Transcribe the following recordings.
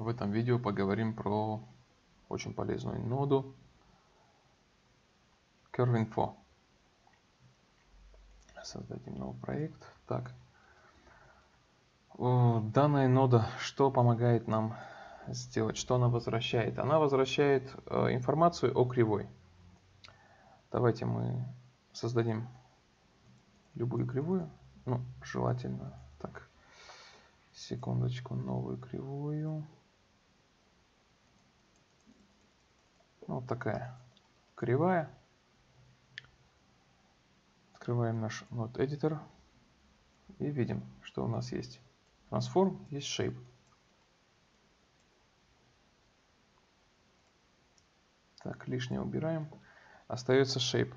в этом видео поговорим про очень полезную ноду CurveInfo. Создадим новый проект. Так. Данная нода что помогает нам сделать? Что она возвращает? Она возвращает э, информацию о кривой. Давайте мы создадим любую кривую. Ну, желательно. Так, секундочку, новую кривую. Вот такая кривая. Открываем наш Node Editor и видим, что у нас есть Transform, есть Shape. Так, лишнее убираем. Остается Shape.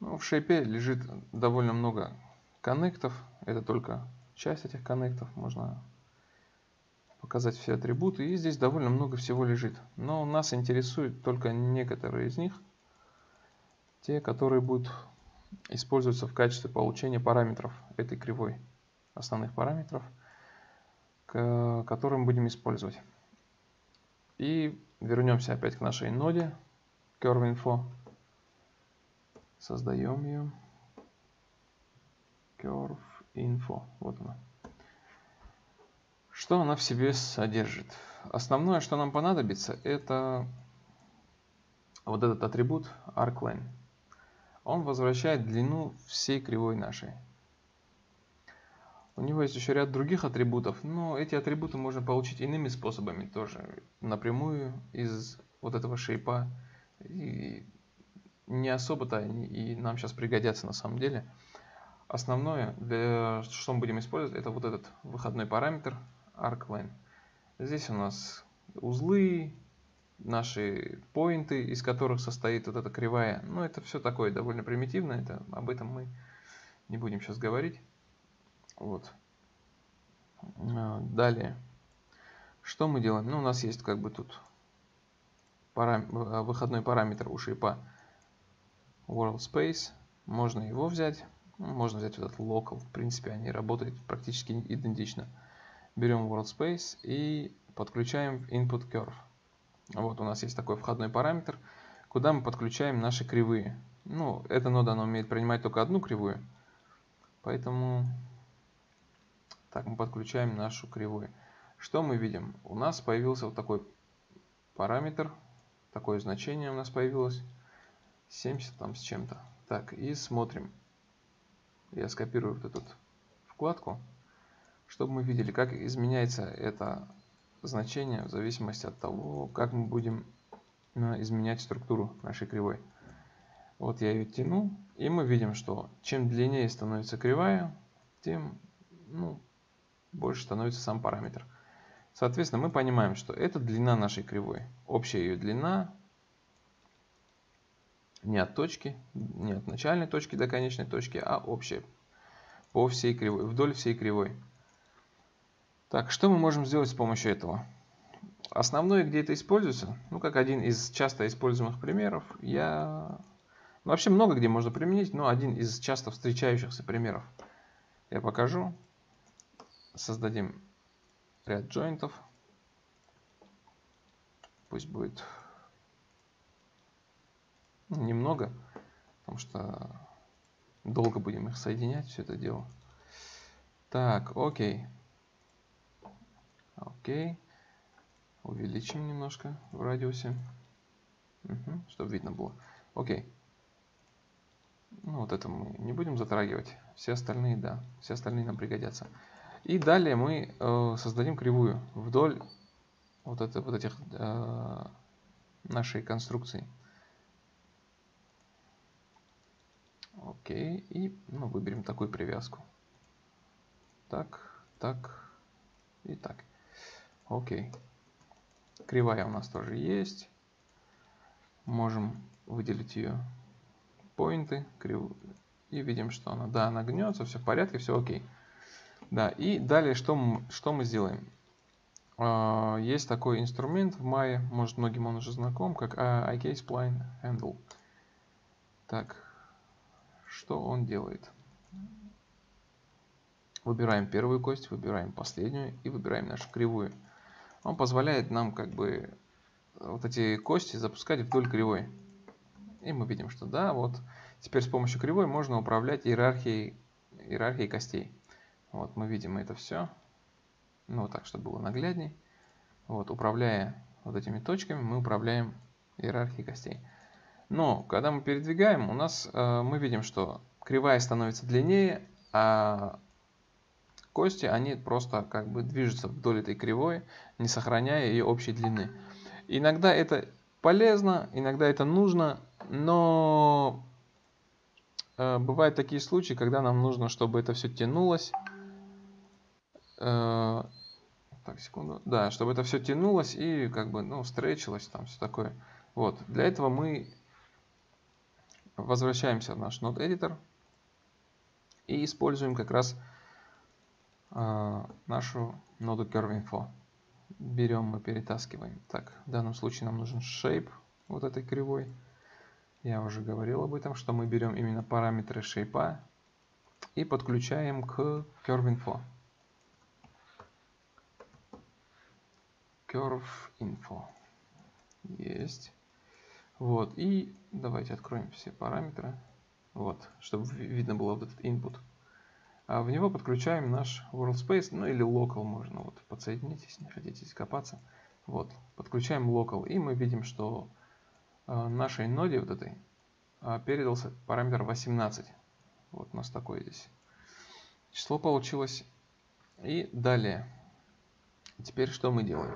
Ну, в Shape лежит довольно много коннектов. Это только часть этих коннектов. Можно показать все атрибуты. И здесь довольно много всего лежит. Но нас интересуют только некоторые из них. Те, которые будут использоваться в качестве получения параметров этой кривой. Основных параметров, которые мы будем использовать. И вернемся опять к нашей ноде CurveInfo. Создаем ее. CurveInfo. Вот она. Что она в себе содержит? Основное, что нам понадобится, это вот этот атрибут ArcLine. Он возвращает длину всей кривой нашей. У него есть еще ряд других атрибутов, но эти атрибуты можно получить иными способами тоже. Напрямую из вот этого шейпа. И не особо-то они и нам сейчас пригодятся на самом деле. Основное, для, что мы будем использовать, это вот этот выходной параметр arcLine. Здесь у нас узлы, наши поинты, из которых состоит вот эта кривая. Ну, это все такое довольно примитивно, это, об этом мы не будем сейчас говорить. Вот. А, далее. Что мы делаем? Ну, у нас есть как бы тут парам... выходной параметр у шейпа World Space. Можно его взять. Можно взять вот этот local. В принципе, они работают практически идентично. Берем World Space и подключаем Input Curve. Вот у нас есть такой входной параметр, куда мы подключаем наши кривые. Ну, эта нода она умеет принимать только одну кривую. Поэтому так мы подключаем нашу кривую. Что мы видим? У нас появился вот такой параметр, такое значение у нас появилось. 70 там с чем-то. Так, и смотрим. Я скопирую вот эту вкладку, чтобы мы видели, как изменяется это значение в зависимости от того, как мы будем э, изменять структуру нашей кривой. Вот я ее тяну, и мы видим, что чем длиннее становится кривая, тем ну, больше становится сам параметр. Соответственно, мы понимаем, что это длина нашей кривой. Общая ее длина не от точки, не от начальной точки до конечной точки, а общая по всей кривой, вдоль всей кривой. Так, что мы можем сделать с помощью этого? Основное, где это используется, ну, как один из часто используемых примеров, я... Ну, вообще много где можно применить, но один из часто встречающихся примеров я покажу. Создадим ряд джойнтов. Пусть будет немного, потому что долго будем их соединять, все это дело. Так, окей. Окей. Увеличим немножко в радиусе. Угу, чтобы видно было. Окей. Ну, вот это мы не будем затрагивать. Все остальные, да. Все остальные нам пригодятся. И далее мы э, создадим кривую вдоль вот, это, вот этих э, нашей конструкции. Окей. И ну, выберем такую привязку. Так, так и так. Окей. Кривая у нас тоже есть. Можем выделить ее поинты. Крив... И видим, что она, да, она гнется, все в порядке, все окей. Да, и далее что мы, что мы сделаем? А, есть такой инструмент в Maya, может многим он уже знаком, как iCase-Spline Handle. Так, что он делает? Выбираем первую кость, выбираем последнюю и выбираем нашу кривую. Он позволяет нам как бы вот эти кости запускать вдоль кривой. И мы видим, что да, вот теперь с помощью кривой можно управлять иерархией, иерархией костей. Вот мы видим это все. Ну, так, чтобы было наглядней. Вот, управляя вот этими точками, мы управляем иерархией костей. Но, когда мы передвигаем, у нас э, мы видим, что кривая становится длиннее, а кости, они просто как бы движутся вдоль этой кривой, не сохраняя ее общей длины. Иногда это полезно, иногда это нужно, но э, бывают такие случаи, когда нам нужно, чтобы это все тянулось. Э, так, секунду. Да, чтобы это все тянулось и как бы, ну, стречилось, там все такое. Вот, для этого мы возвращаемся в наш Node Editor и используем как раз нашу ноду CurveInfo берем мы перетаскиваем. Так, в данном случае нам нужен shape вот этой кривой. Я уже говорил об этом, что мы берем именно параметры шейпа и подключаем к CurveInfo. CurveInfo. Есть. Вот, и давайте откроем все параметры. Вот, чтобы видно было вот этот input. А в него подключаем наш WorldSpace, ну или local можно, вот подсоединить, если не хотите копаться. Вот, подключаем local, и мы видим, что э, нашей ноде вот этой э, передался параметр 18. Вот у нас такое здесь число получилось. И далее, теперь что мы делаем?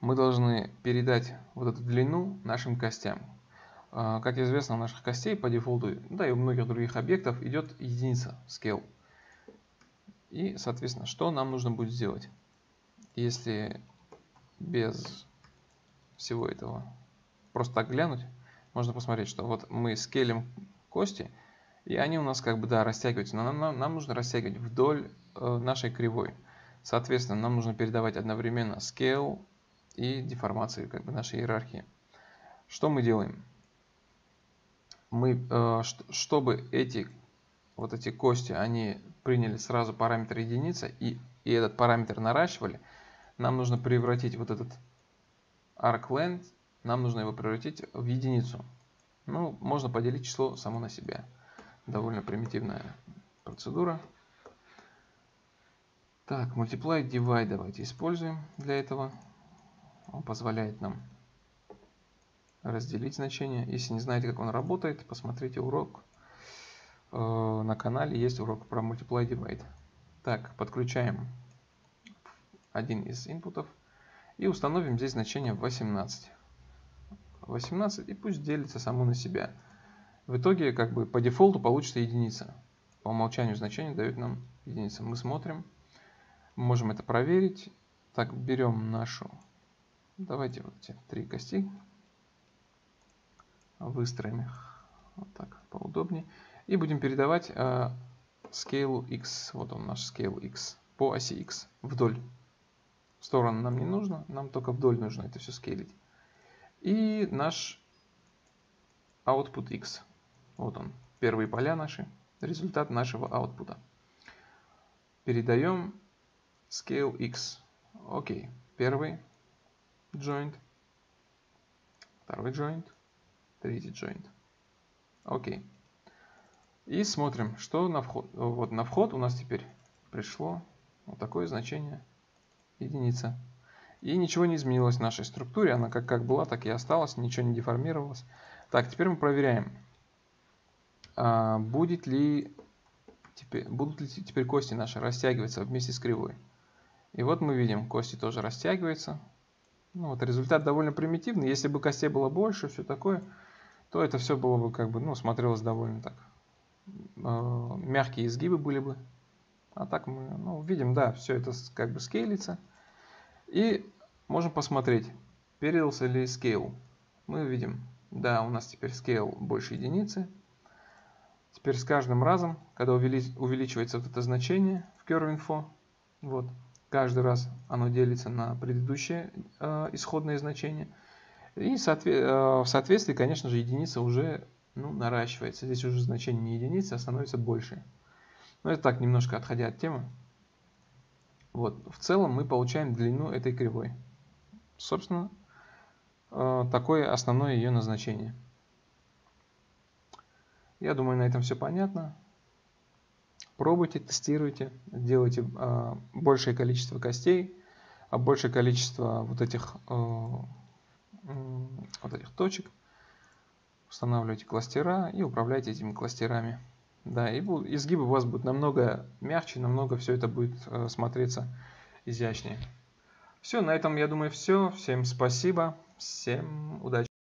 Мы должны передать вот эту длину нашим костям. Э, как известно, у наших костей по дефолту, да и у многих других объектов идет единица scale. И, соответственно, что нам нужно будет сделать, если без всего этого просто так глянуть, можно посмотреть, что вот мы скелем кости, и они у нас как бы, да, растягиваются, но нам, нам, нам нужно растягивать вдоль э, нашей кривой. Соответственно, нам нужно передавать одновременно scale и деформации как бы нашей иерархии. Что мы делаем? Мы, э, чтобы эти вот эти кости, они приняли сразу параметр единица и, и этот параметр наращивали, нам нужно превратить вот этот arcLength, нам нужно его превратить в единицу. Ну, можно поделить число само на себя. Довольно примитивная процедура. Так, multiply divide давайте используем для этого. Он позволяет нам разделить значение. Если не знаете, как он работает, посмотрите урок на канале есть урок про Multiply Divide. Так, подключаем один из инпутов и установим здесь значение 18. 18 и пусть делится само на себя. В итоге как бы по дефолту получится единица. По умолчанию значение дает нам единица. Мы смотрим, можем это проверить. Так, берем нашу, давайте вот эти три кости, выстроим их вот так поудобнее. И будем передавать э, scale x, вот он наш scale x, по оси x вдоль. В сторону нам не нужно, нам только вдоль нужно это все скейлить. И наш output x. Вот он, первые поля наши, результат нашего output. Передаем scale x. Окей, первый joint, второй joint, третий joint. Окей. И смотрим, что на вход. Вот на вход у нас теперь пришло вот такое значение единица. И ничего не изменилось в нашей структуре. Она как, как была, так и осталась. Ничего не деформировалось. Так, теперь мы проверяем. А, будет ли теперь, будут ли теперь кости наши растягиваться вместе с кривой. И вот мы видим, кости тоже растягиваются. Ну, вот результат довольно примитивный. Если бы костей было больше, все такое, то это все было бы как бы, ну, смотрелось довольно так мягкие изгибы были бы. А так мы ну, видим, да, все это как бы скейлится. И можем посмотреть, передался ли скейл. Мы видим, да, у нас теперь скейл больше единицы. Теперь с каждым разом, когда увеличивается вот это значение в CurveInfo, вот, каждый раз оно делится на предыдущее э, исходное значение. И э, в соответствии, конечно же, единица уже ну, наращивается. Здесь уже значение не единицы, а становится больше. Но это так, немножко отходя от темы. Вот, в целом мы получаем длину этой кривой. Собственно, э, такое основное ее назначение. Я думаю, на этом все понятно. Пробуйте, тестируйте, делайте э, большее количество костей, а большее количество вот этих, э, вот этих точек. Устанавливайте кластера и управляйте этими кластерами. Да, и изгибы у вас будут намного мягче, намного все это будет э, смотреться изящнее. Все, на этом, я думаю, все. Всем спасибо, всем удачи.